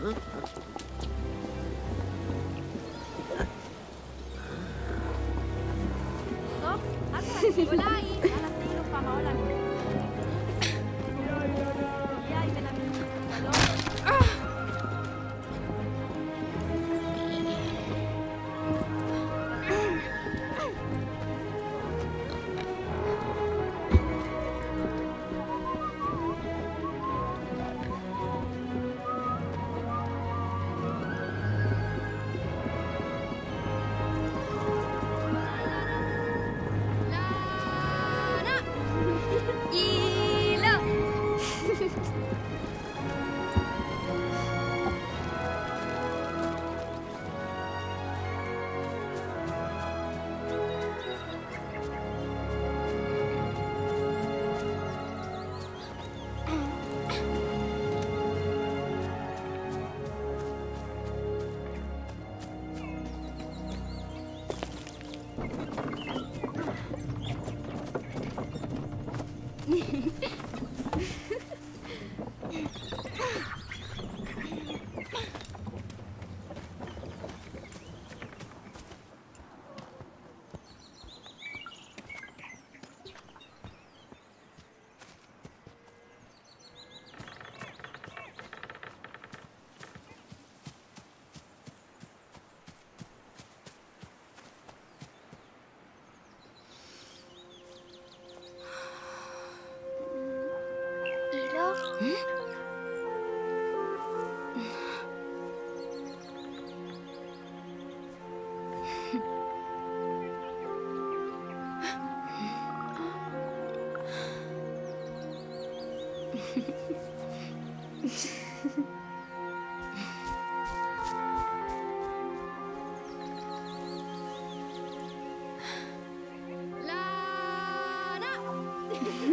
嗯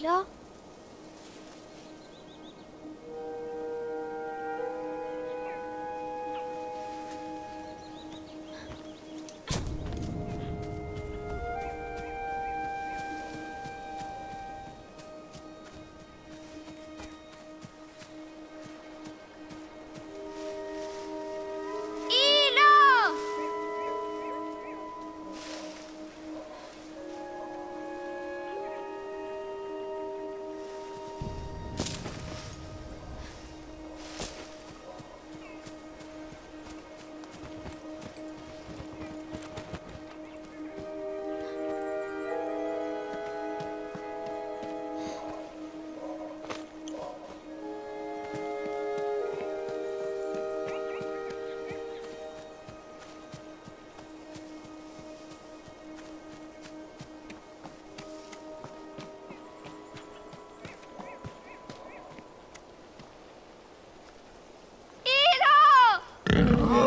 إلى Yeah.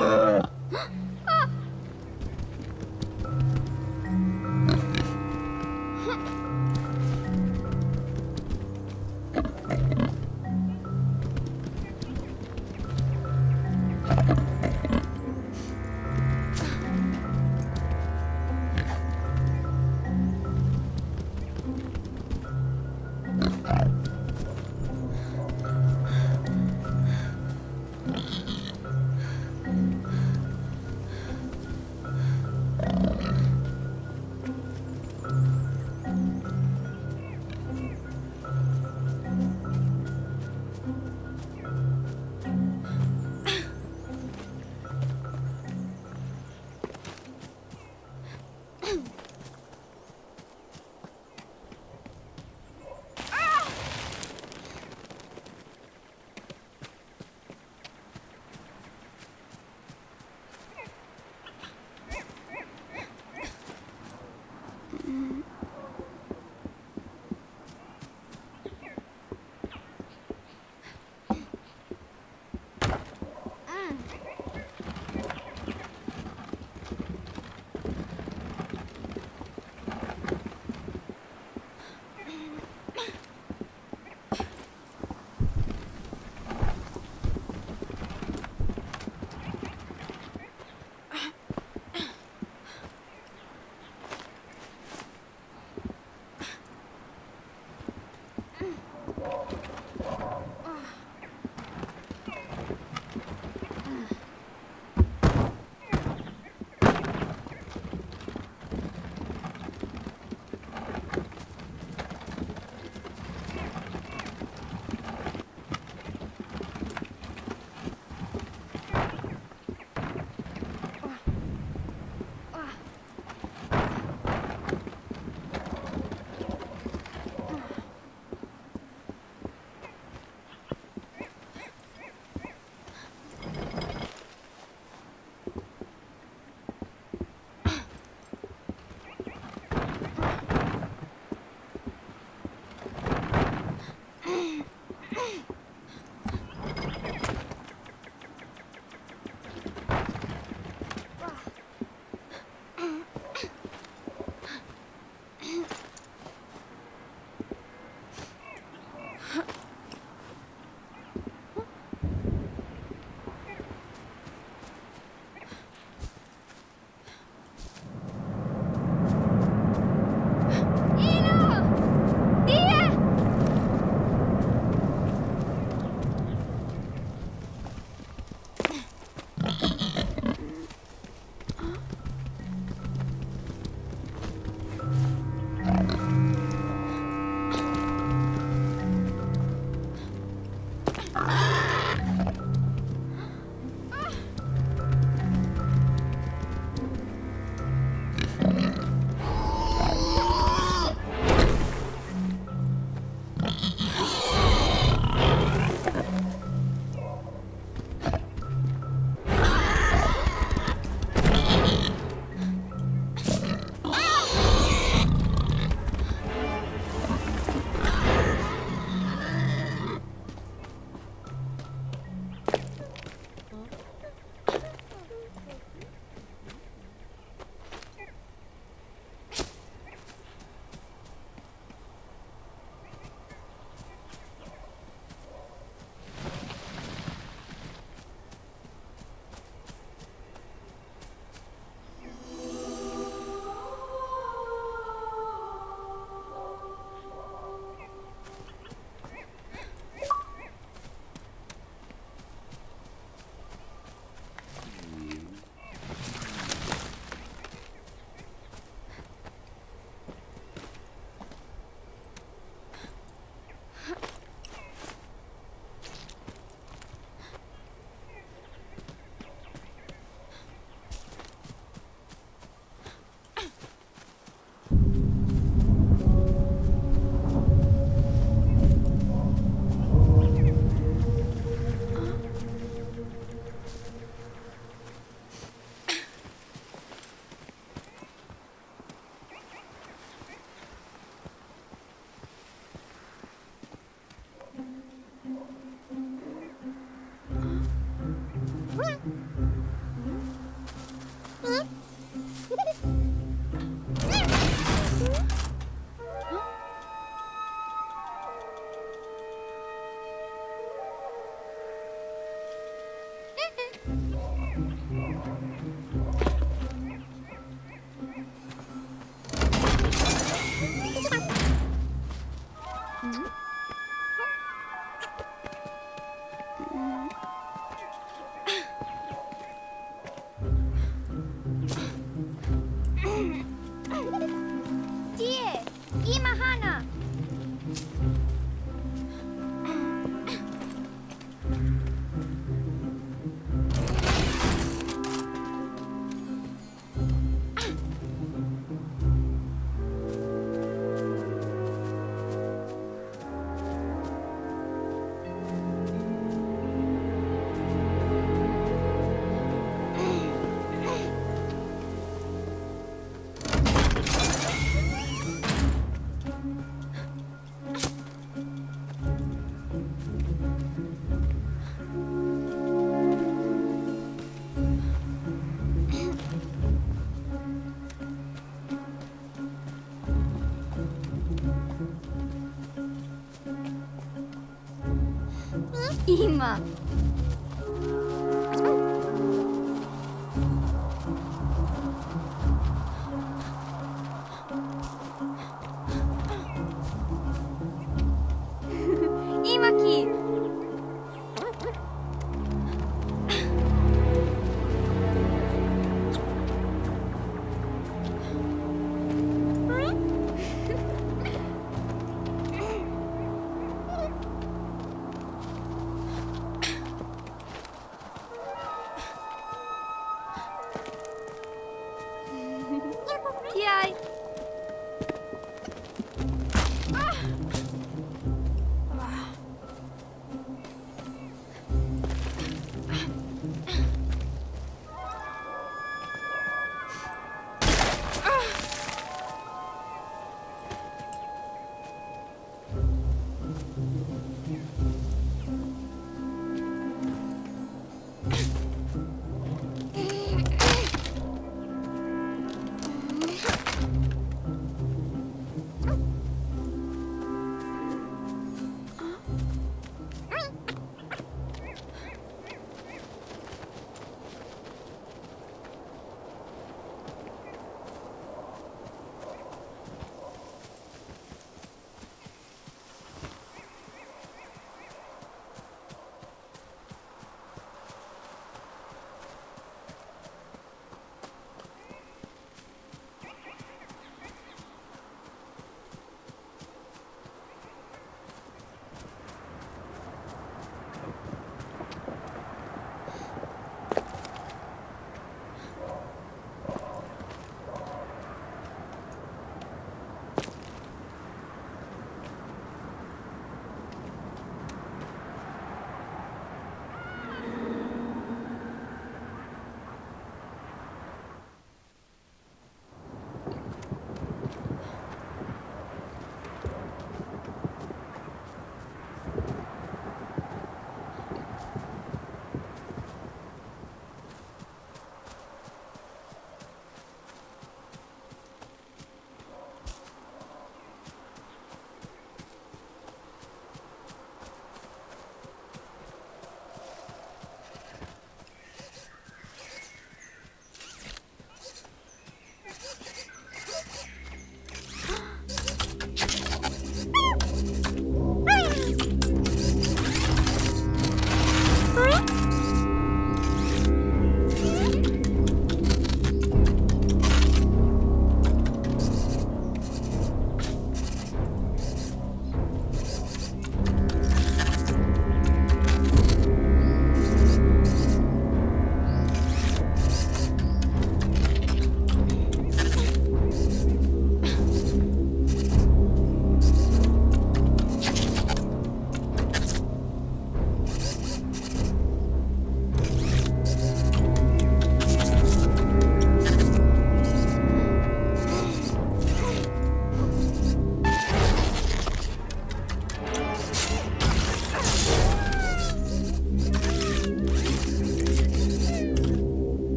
嘛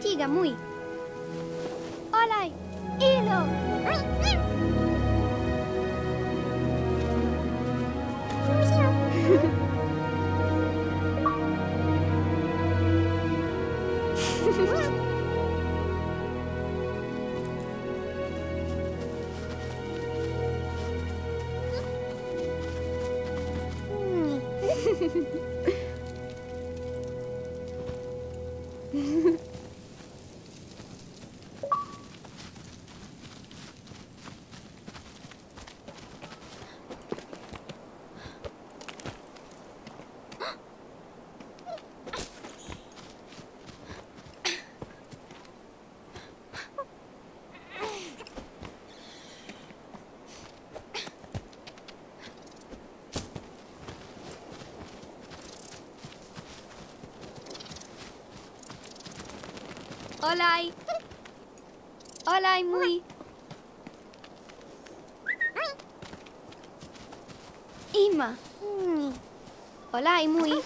fatiga muito. Hola. Hola, muy. Ima. Hola, muy.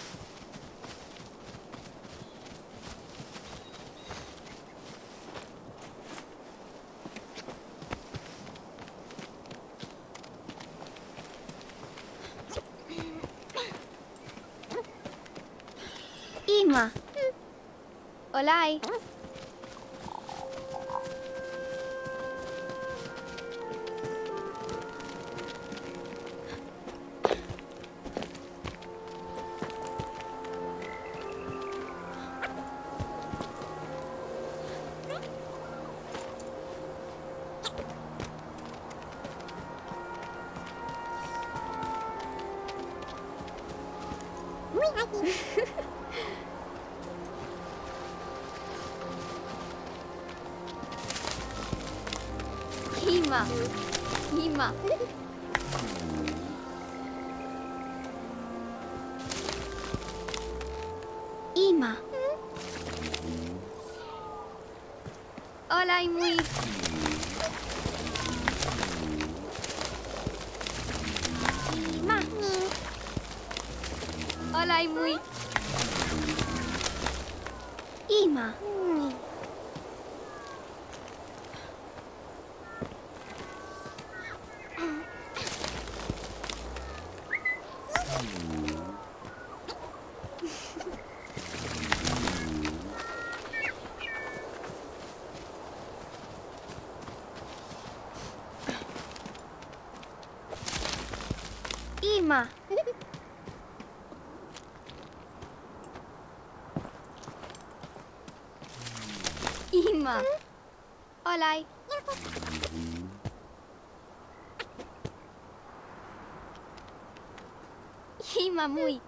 Ima. Hola. Inma. Olay. Inma muy.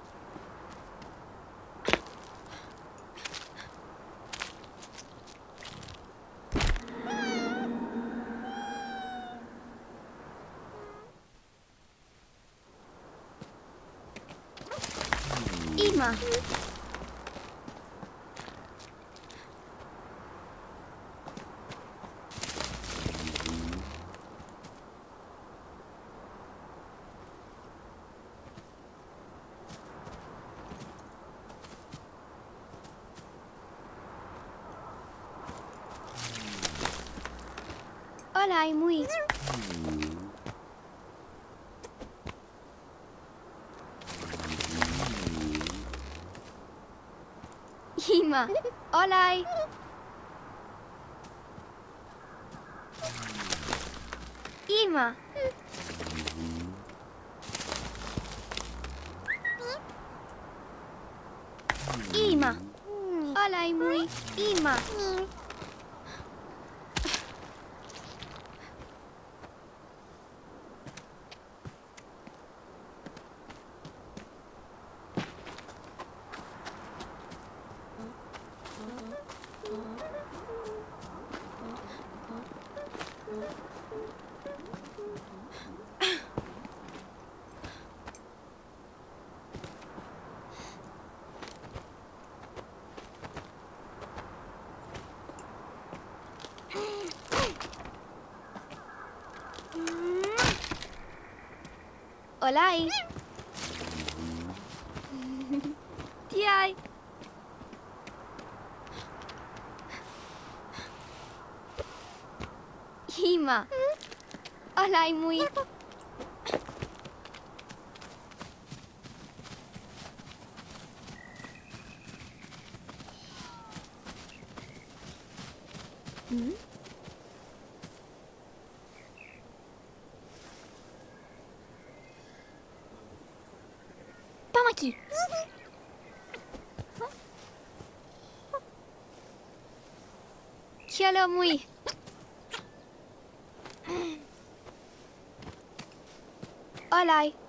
Olaj, mój. Ima. Olaj. Hola. Ai Ti ai Hima. Hola ai muy Mm-hmm. solo muy... Hola.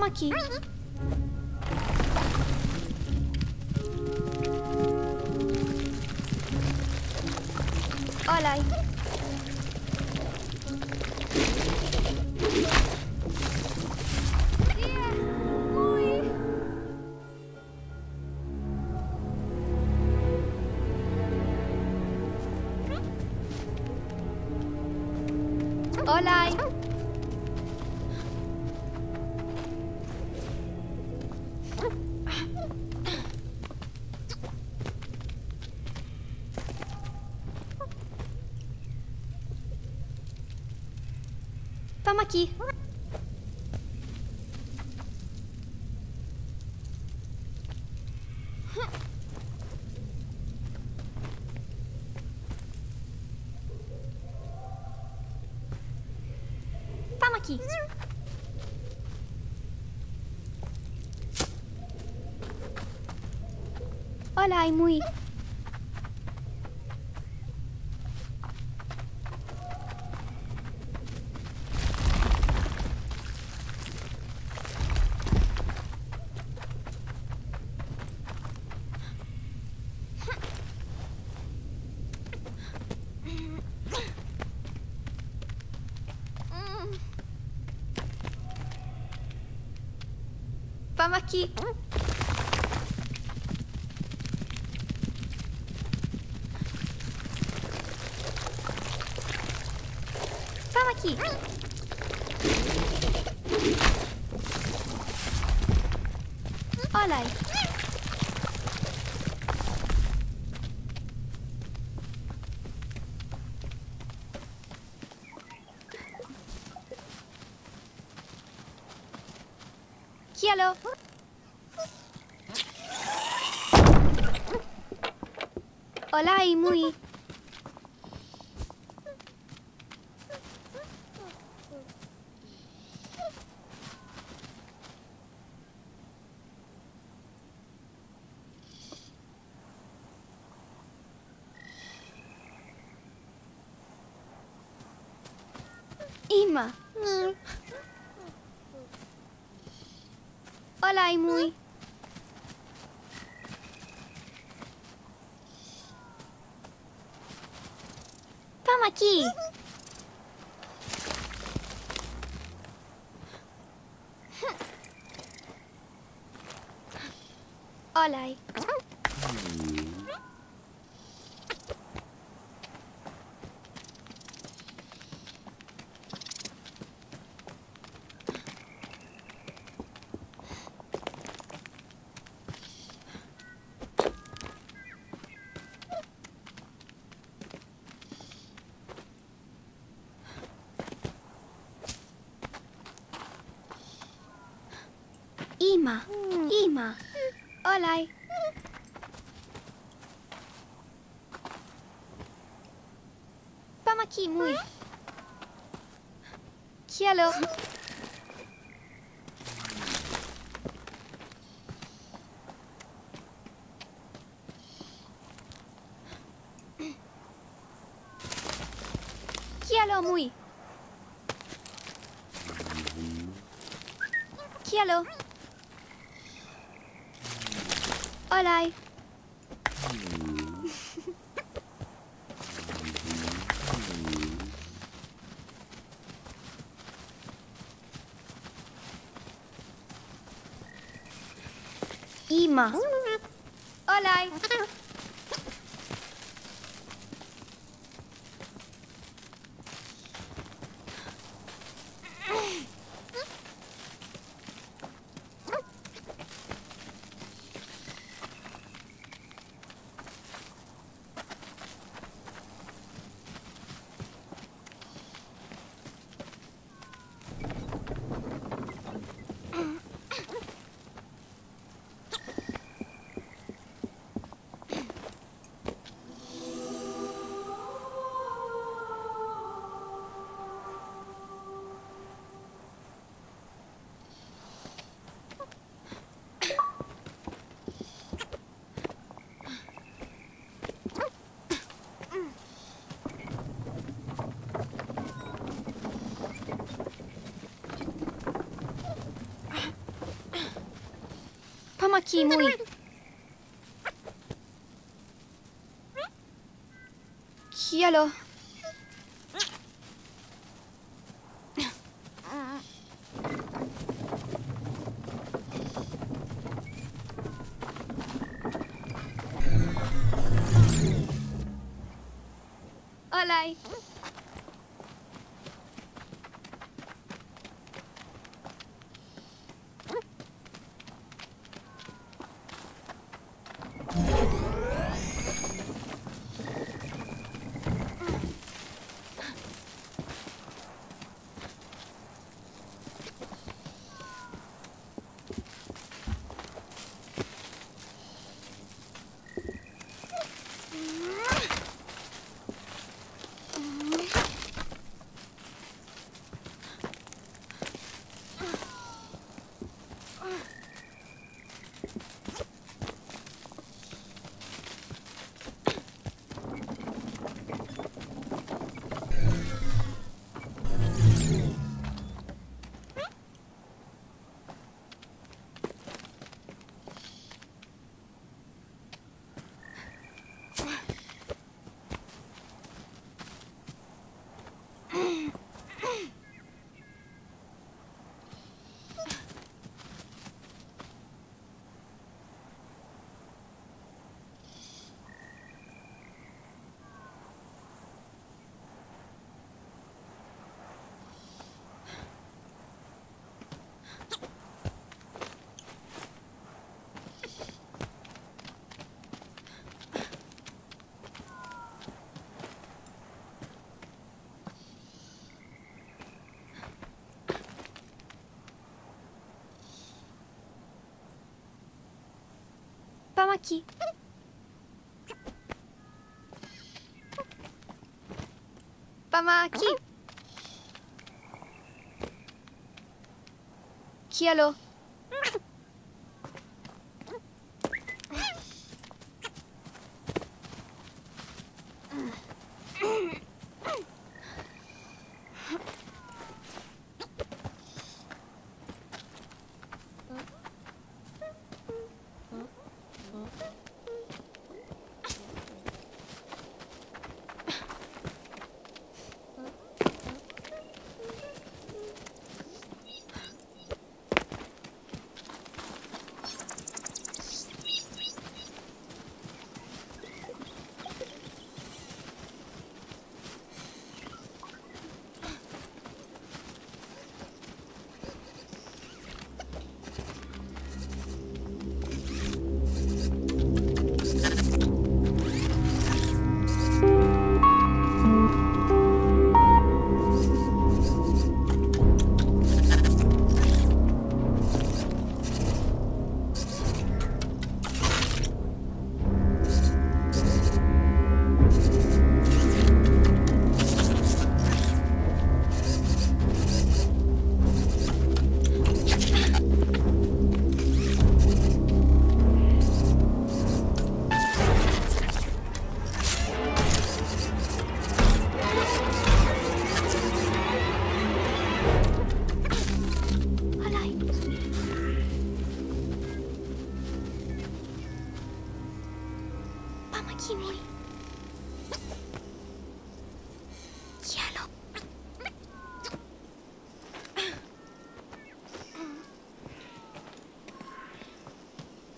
Pamaki. Olaj. Olá, Imui. Vamos aqui. Hola, Imui. Ima. Ima. Olá. Vamos aqui, Mui. Hello. Hello, Mui. Hello. Olaj. I ma. Aquí muy... Quiero... Hola. Vamos aqui. Vamos aqui. Kialo. Olay.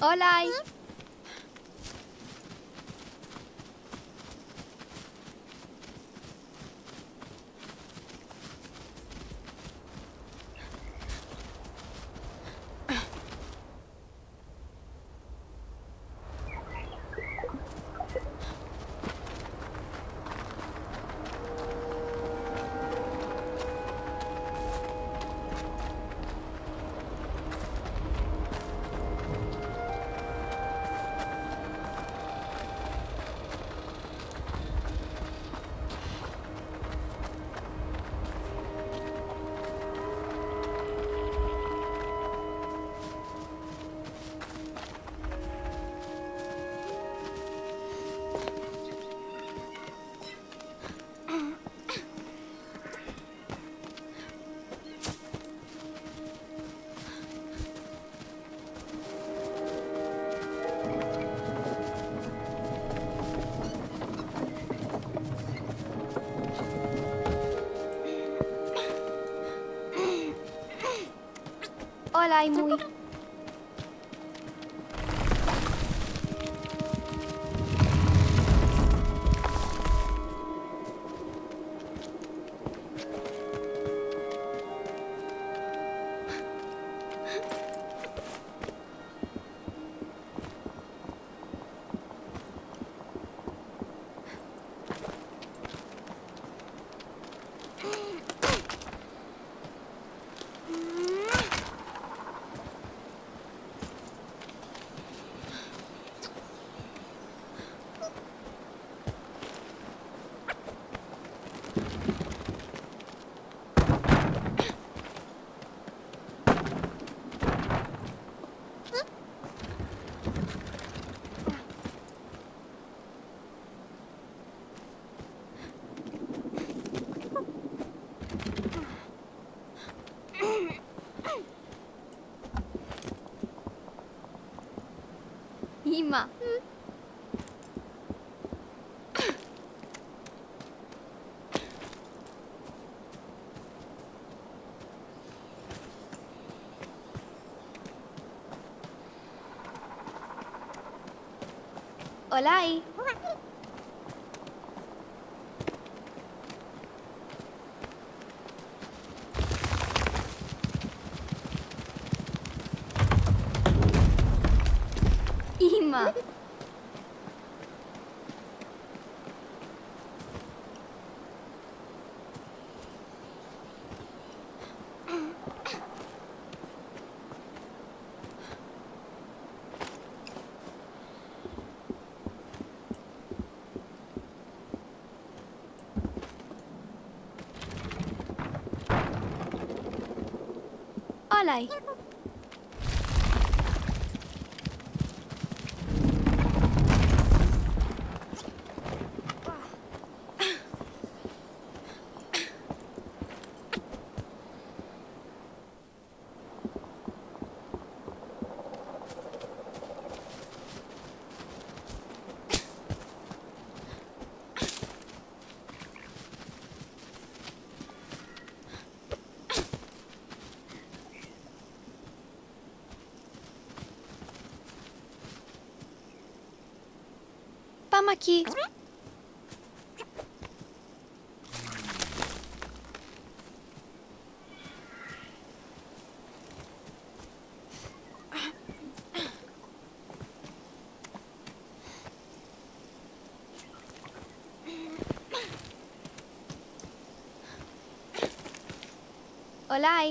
Hola. 哎，我 wala eh. Ima. play. Aqui. Olá.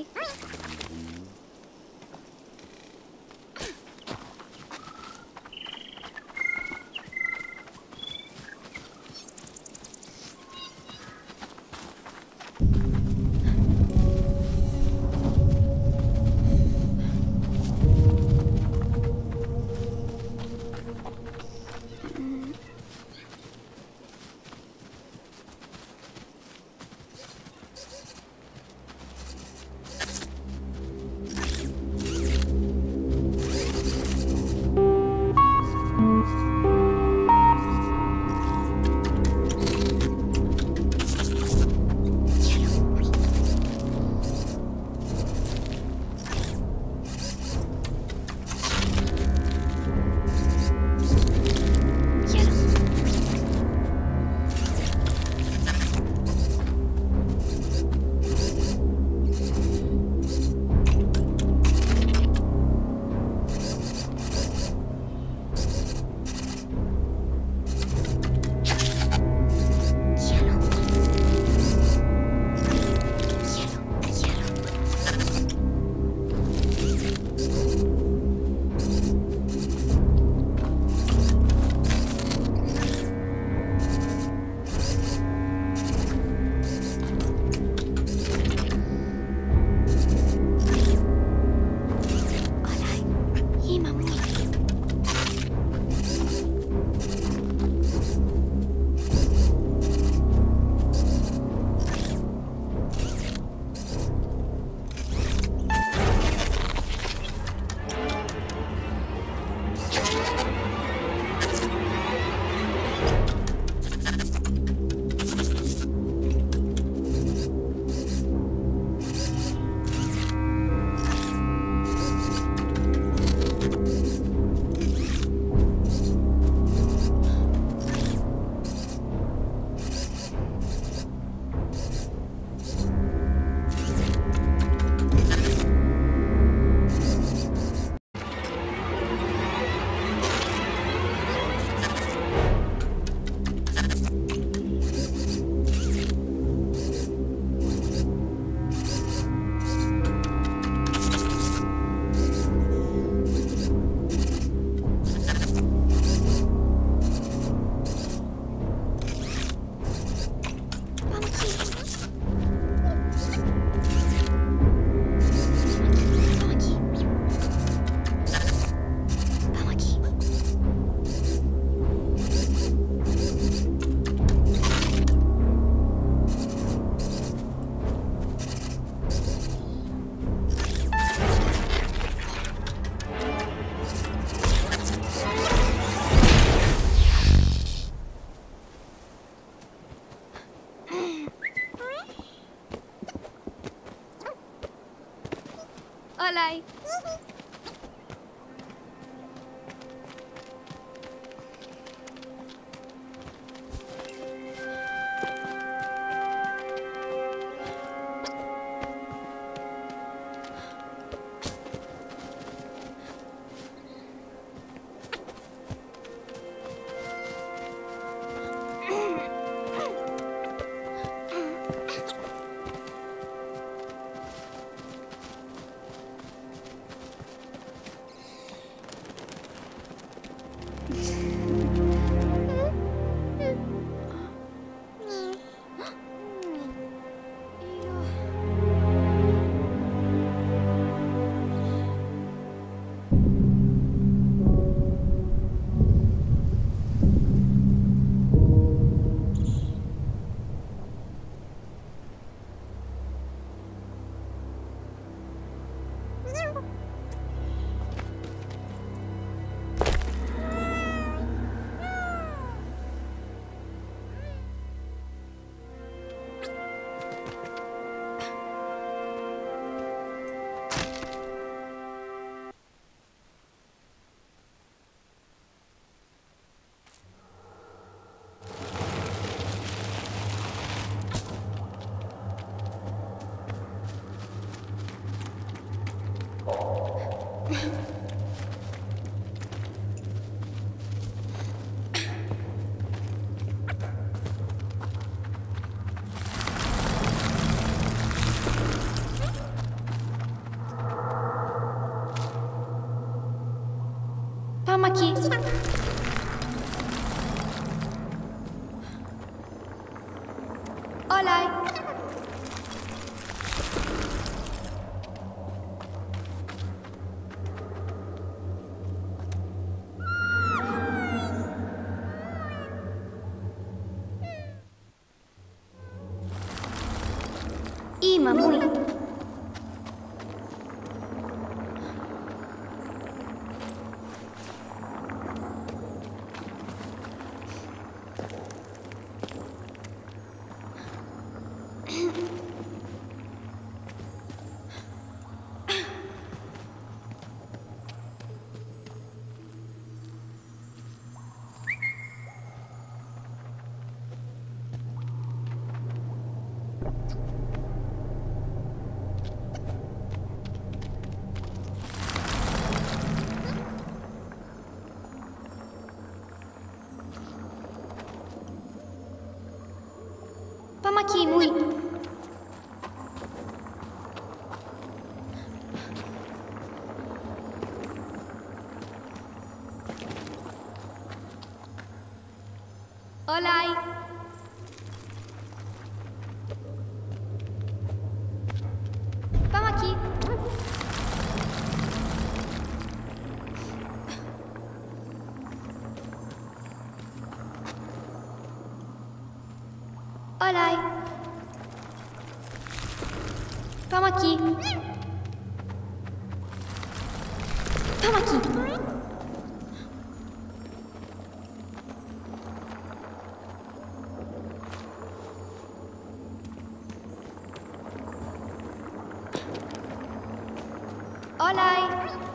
Olay!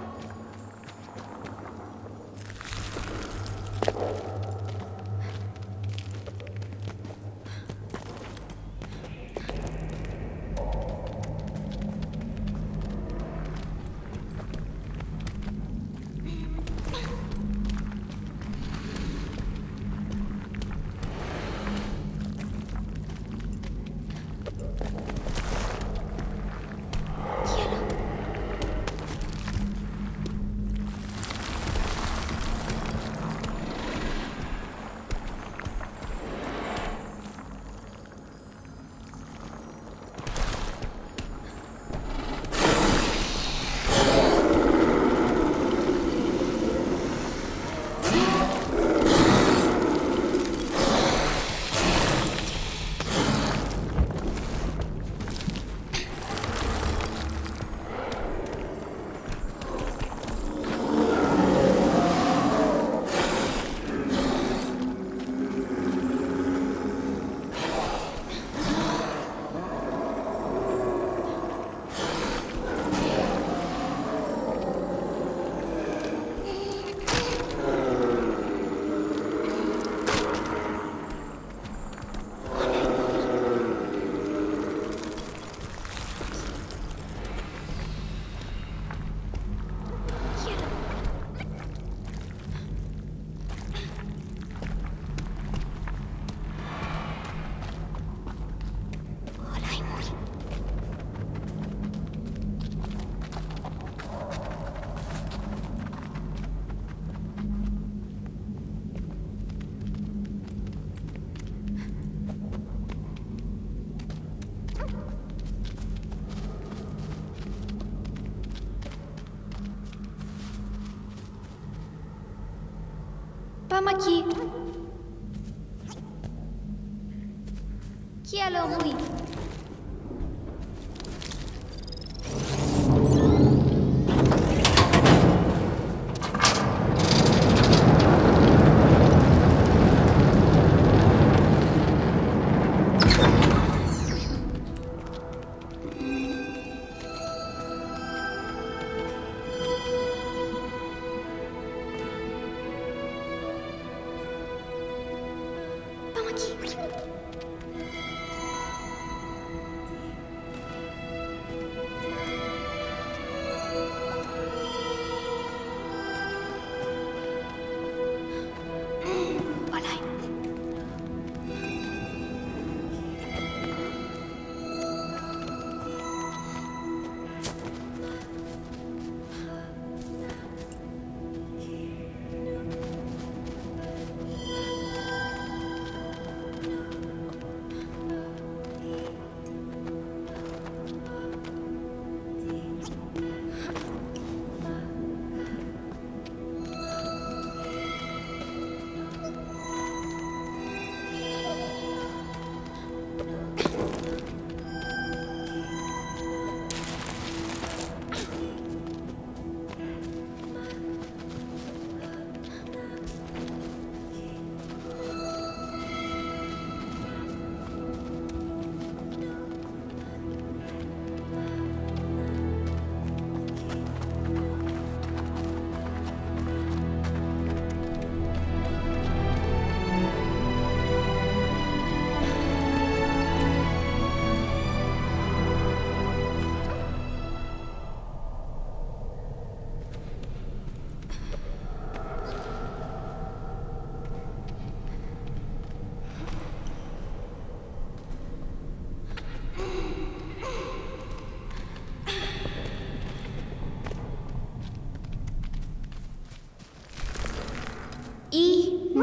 Pamaki. Cielo mui. Ima.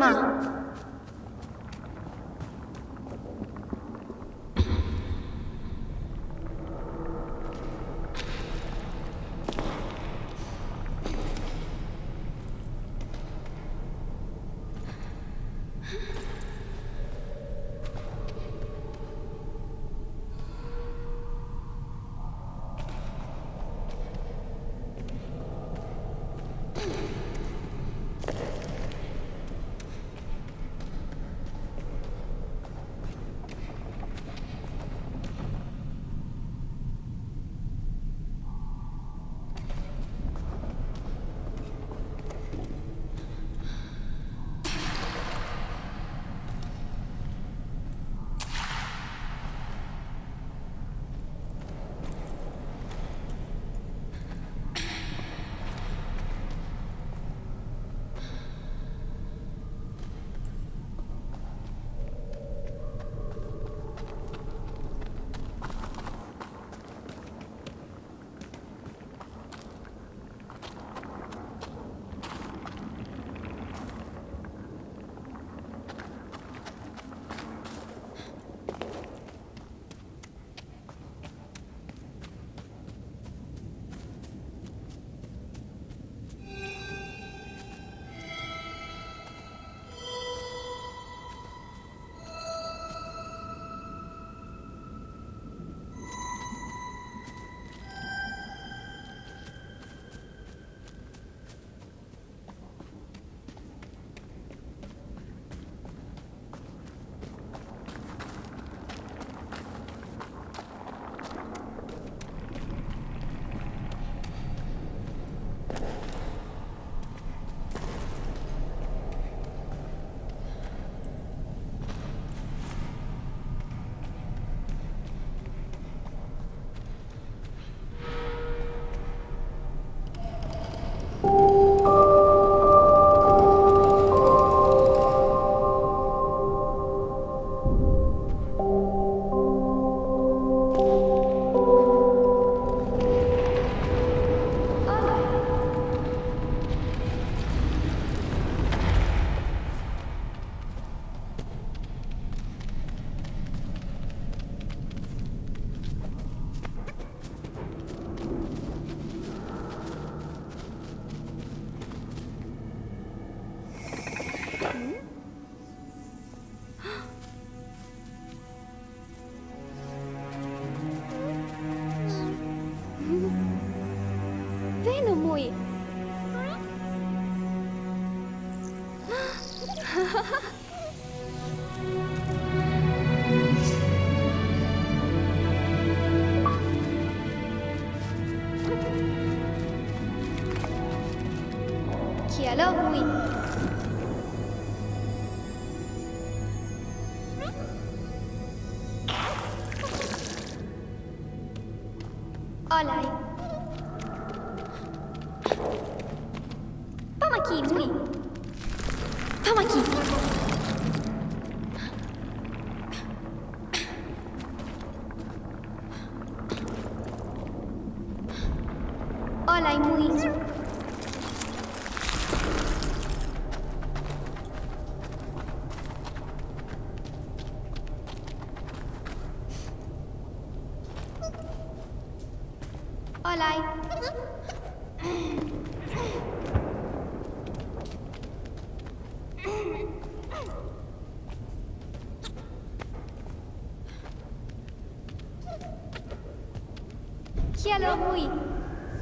嗯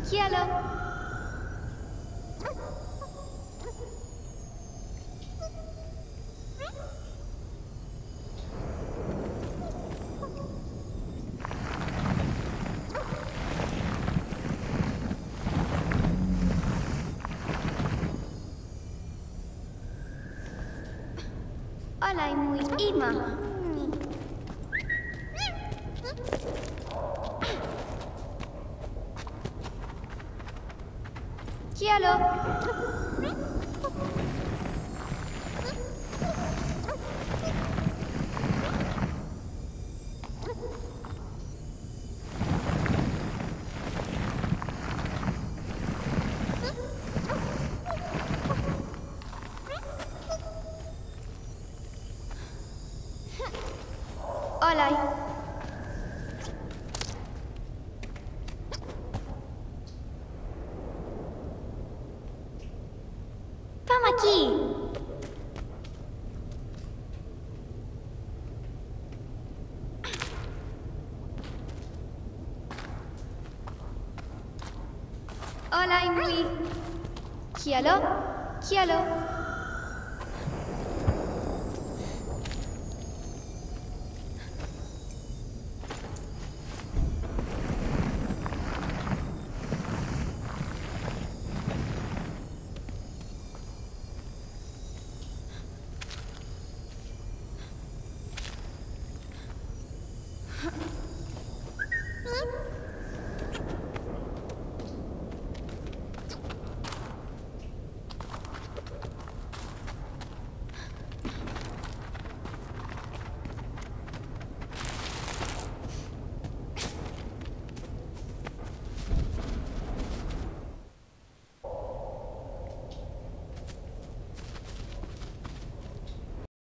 Yellow. Olha, é muito imã. Olay muy. Kialo. Kialo.